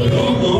Senhor.